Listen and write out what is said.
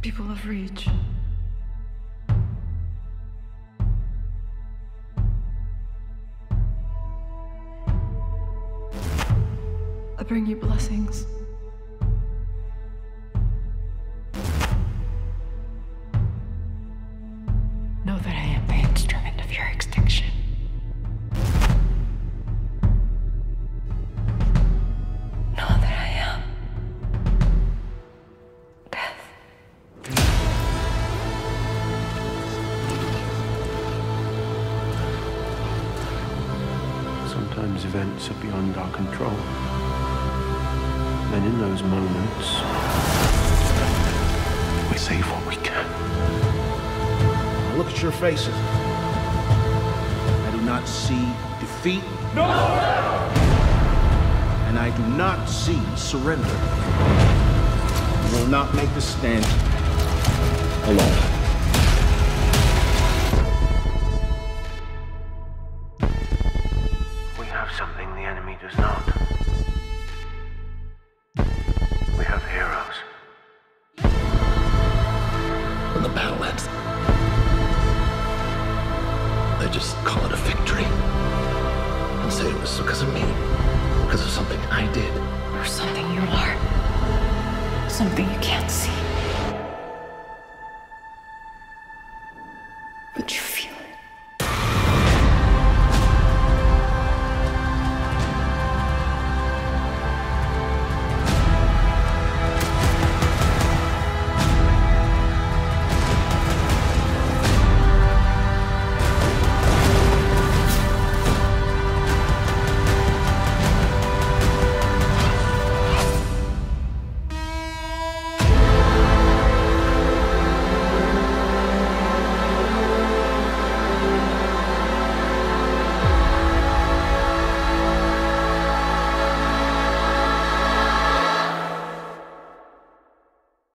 people of Reach. I bring you blessings. Sometimes events are beyond our control. And in those moments, we save what we can. Look at your faces. I do not see defeat. And I do not see surrender. You will not make the stand alone. Have something the enemy does not. We have heroes. When the battle ends, they just call it a victory and say it was because of me, because of something I did. Or something you are. Something you can't see. But you feel.